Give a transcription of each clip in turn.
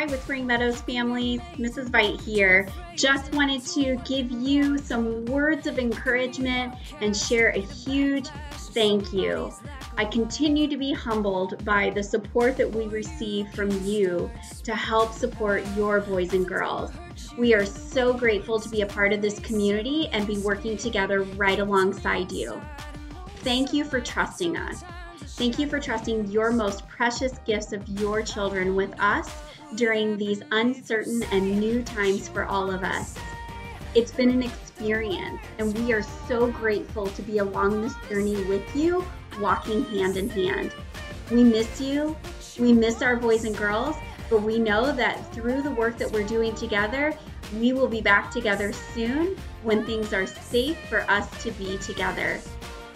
Hi, Whispering Meadows families. Mrs. Vite here. Just wanted to give you some words of encouragement and share a huge thank you. I continue to be humbled by the support that we receive from you to help support your boys and girls. We are so grateful to be a part of this community and be working together right alongside you. Thank you for trusting us. Thank you for trusting your most precious gifts of your children with us during these uncertain and new times for all of us. It's been an experience, and we are so grateful to be along this journey with you, walking hand in hand. We miss you, we miss our boys and girls, but we know that through the work that we're doing together, we will be back together soon when things are safe for us to be together.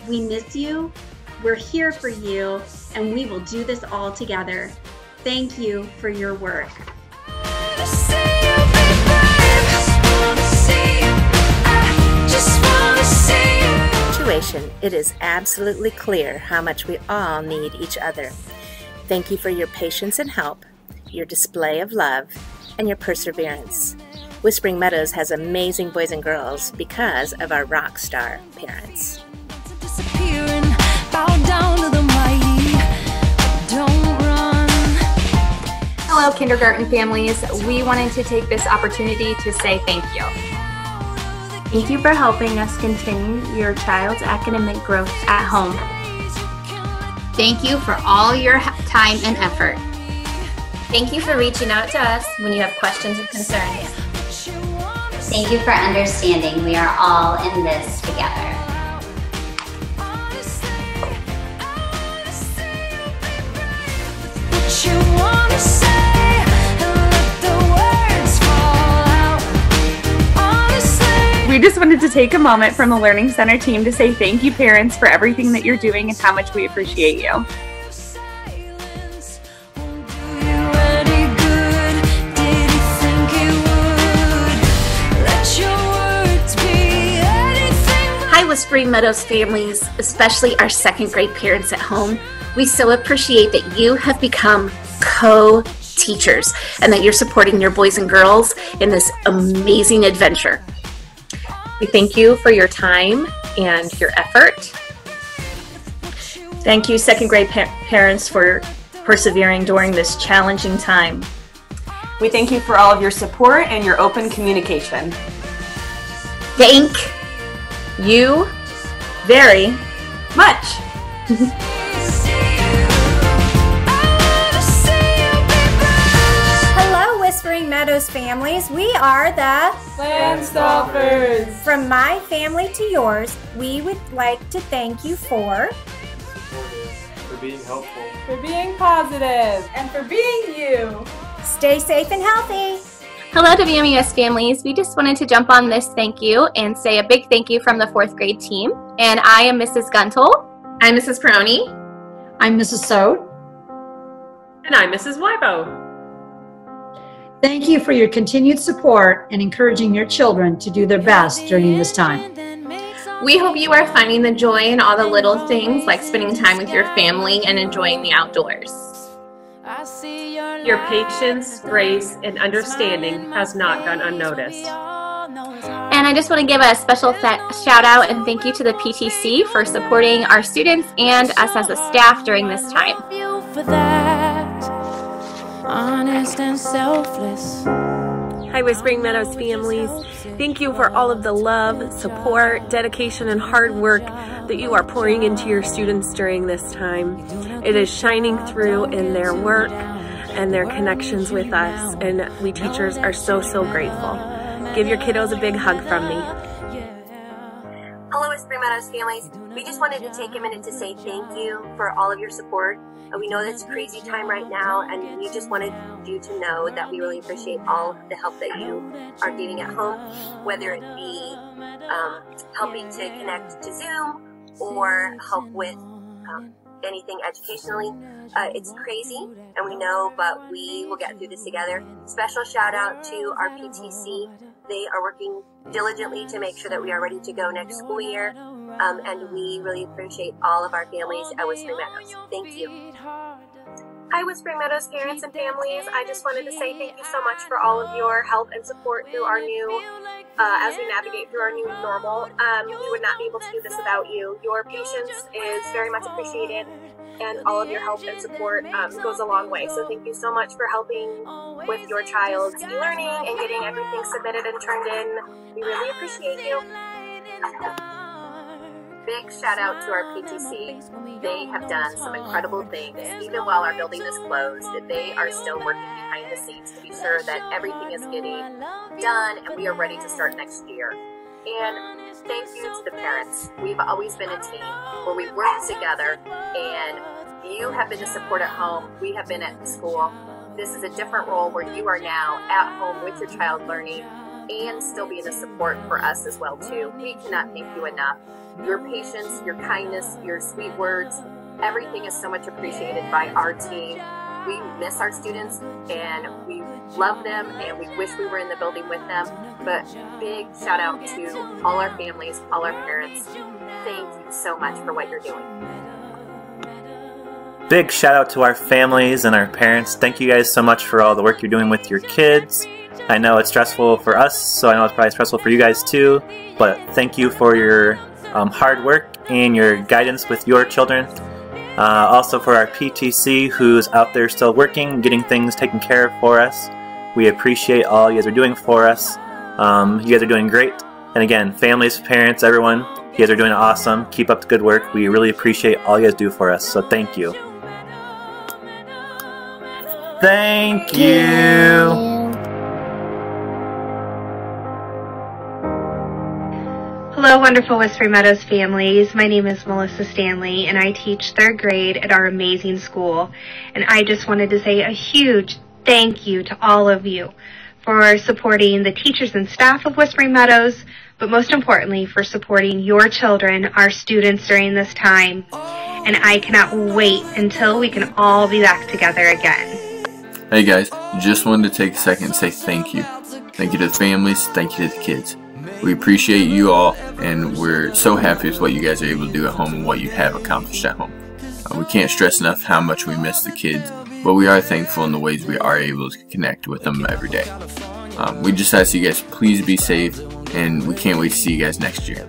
We miss you, we're here for you, and we will do this all together. Thank you for your work. Situation, it is absolutely clear how much we all need each other. Thank you for your patience and help, your display of love, and your perseverance. Whispering Meadows has amazing boys and girls because of our rock star parents. Hello, kindergarten families. We wanted to take this opportunity to say thank you. Thank you for helping us continue your child's academic growth at home. Thank you for all your time and effort. Thank you for reaching out to us when you have questions or concerns. Thank you for understanding we are all in this together. We just wanted to take a moment from the Learning Center team to say thank you, parents, for everything that you're doing and how much we appreciate you. Hi, Whispering Meadows families, especially our second grade parents at home. We so appreciate that you have become co teachers and that you're supporting your boys and girls in this amazing adventure. We thank you for your time and your effort. Thank you, second grade pa parents, for persevering during this challenging time. We thank you for all of your support and your open communication. Thank you very much. Meadows families, we are the Landstoppers. From my family to yours, we would like to thank you for for being helpful, for being positive, and for being you. Stay safe and healthy. Hello to WMES families. We just wanted to jump on this thank you and say a big thank you from the fourth grade team. And I am Mrs. Guntle. I'm Mrs. Peroni. I'm Mrs. Sode. And I'm Mrs. Wybo. Thank you for your continued support and encouraging your children to do their best during this time. We hope you are finding the joy in all the little things like spending time with your family and enjoying the outdoors. Your patience, grace, and understanding has not gone unnoticed. And I just want to give a special shout out and thank you to the PTC for supporting our students and us as a staff during this time honest and selfless. Hi, Whispering Meadows families. Thank you for all of the love, support, dedication, and hard work that you are pouring into your students during this time. It is shining through in their work and their connections with us, and we teachers are so, so grateful. Give your kiddos a big hug from me. Whispering Meadows families. We just wanted to take a minute to say thank you for all of your support and we know that it's a crazy time right now, and we just wanted you to know that we really appreciate all of the help that you are giving at home, whether it be um, helping to connect to Zoom or help with um, anything educationally. Uh, it's crazy, and we know, but we will get through this together. Special shout out to our PTC. They are working diligently to make sure that we are ready to go next school year. Um, and we really appreciate all of our families at Whispering Meadows. Thank you. Hi, Whispering Meadows parents and families. I just wanted to say thank you so much for all of your help and support through our new, uh, as we navigate through our new normal. Um, we would not be able to do this without you. Your patience is very much appreciated, and all of your help and support um, goes a long way. So thank you so much for helping with your child's e-learning and getting everything submitted and turned in. We really appreciate you. Big shout out to our PTC. They have done some incredible things. Even while our building is closed, they are still working behind the scenes to be sure that everything is getting done and we are ready to start next year. And thank you to the parents. We've always been a team where we work together and you have been the support at home. We have been at school. This is a different role where you are now at home with your child learning and still being a support for us as well too. We cannot thank you enough. Your patience, your kindness, your sweet words, everything is so much appreciated by our team. We miss our students and we love them and we wish we were in the building with them. But big shout out to all our families, all our parents. Thank you so much for what you're doing. Big shout out to our families and our parents. Thank you guys so much for all the work you're doing with your kids. I know it's stressful for us, so I know it's probably stressful for you guys too. But thank you for your um, hard work and your guidance with your children. Uh, also for our PTC who's out there still working, getting things taken care of for us. We appreciate all you guys are doing for us. Um, you guys are doing great. And again, families, parents, everyone, you guys are doing awesome. Keep up the good work. We really appreciate all you guys do for us. So thank you. Thank you. Wonderful Whispering Meadows families. My name is Melissa Stanley, and I teach third grade at our amazing school. And I just wanted to say a huge thank you to all of you for supporting the teachers and staff of Whispering Meadows, but most importantly, for supporting your children, our students during this time. And I cannot wait until we can all be back together again. Hey guys, just wanted to take a second and say thank you. Thank you to the families, thank you to the kids. We appreciate you all, and we're so happy with what you guys are able to do at home and what you have accomplished at home. Uh, we can't stress enough how much we miss the kids, but we are thankful in the ways we are able to connect with them every day. Um, we just ask you guys please be safe, and we can't wait to see you guys next year.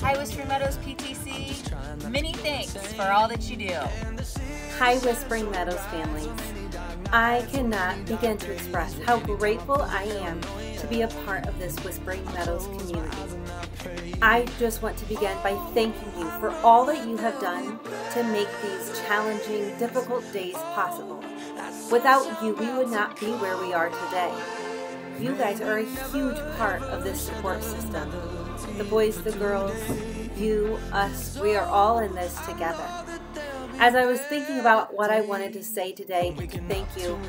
Hi, Whispering Meadows PTC. Many thanks for all that you do. Hi, Whispering Meadows families. I cannot begin to express how grateful I am to be a part of this Whispering Meadows community. I just want to begin by thanking you for all that you have done to make these challenging, difficult days possible. Without you, we would not be where we are today. You guys are a huge part of this support system. The boys, the girls, you, us, we are all in this together. As I was thinking about what I wanted to say today thank you,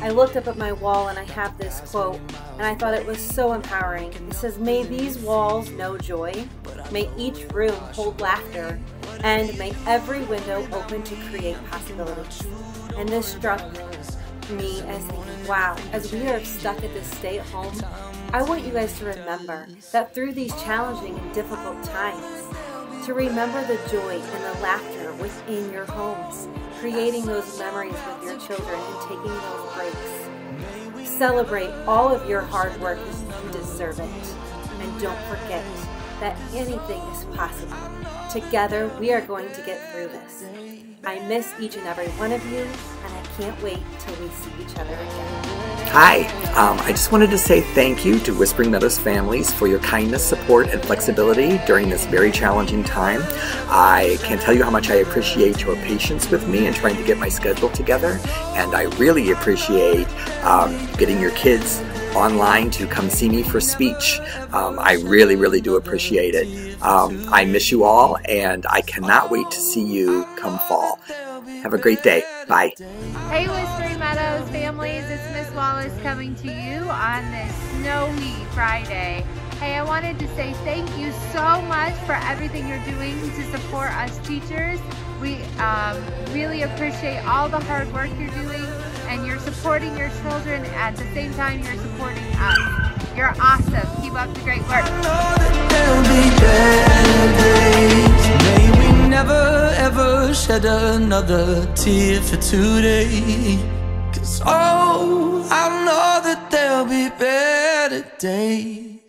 I looked up at my wall and I have this quote, and I thought it was so empowering. It says, May these walls know joy, may each room hold laughter, and may every window open to create possibilities. And this struck me as thinking, wow, as we are stuck at this stay at home, I want you guys to remember that through these challenging and difficult times, to remember the joy and the laughter within your homes, creating those memories with your children and taking those breaks. Celebrate all of your hard work you deserve it. And don't forget that anything is possible. Together, we are going to get through this. I miss each and every one of you, and I can't wait till we see each other again. Hi, um, I just wanted to say thank you to Whispering Meadows families for your kindness, support, and flexibility during this very challenging time. I can't tell you how much I appreciate your patience with me and trying to get my schedule together, and I really appreciate um, getting your kids online to come see me for speech. Um, I really, really do appreciate it. Um, I miss you all, and I cannot wait to see you come fall. Have a great day. Bye. Hey, Whispering Meadows families, it's Miss Wallace coming to you on this snowy Friday. Hey, I wanted to say thank you so much for everything you're doing to support us teachers. We um, really appreciate all the hard work you're doing and you're supporting your children at the same time you're supporting us. You're awesome. Keep up the great work. Know that there'll be. May we never ever shed another tear for today. Cause oh, I know that there'll be better days.